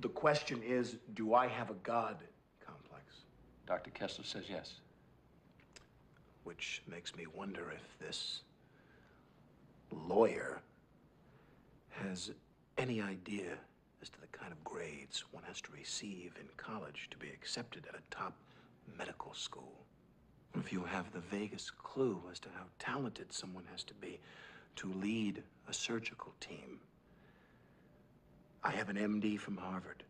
The question is, do I have a God complex? Dr. Kessler says yes. Which makes me wonder if this lawyer has any idea as to the kind of grades one has to receive in college to be accepted at a top medical school. If you have the vaguest clue as to how talented someone has to be to lead a surgical team. I have an MD from Harvard.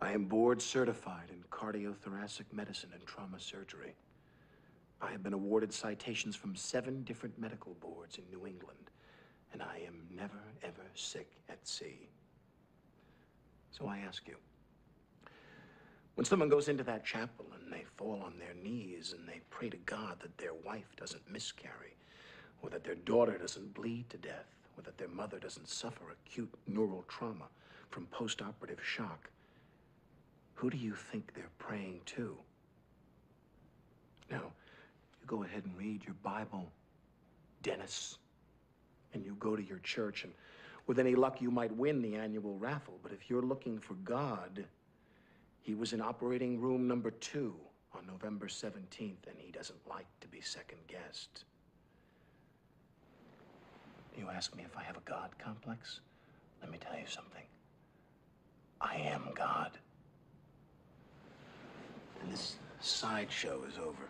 I am board certified in cardiothoracic medicine and trauma surgery. I have been awarded citations from seven different medical boards in New England, and I am never, ever sick at sea. So I ask you, when someone goes into that chapel and they fall on their knees and they pray to God that their wife doesn't miscarry, or that their daughter doesn't bleed to death, or that their mother doesn't suffer acute neural trauma from postoperative shock, who do you think they're praying to? Now, you go ahead and read your Bible, Dennis, and you go to your church, and with any luck, you might win the annual raffle. But if you're looking for God, he was in operating room number two on November 17th, and he doesn't like to be second guessed. You ask me if I have a God complex? Let me tell you something. I am God. And this sideshow is over.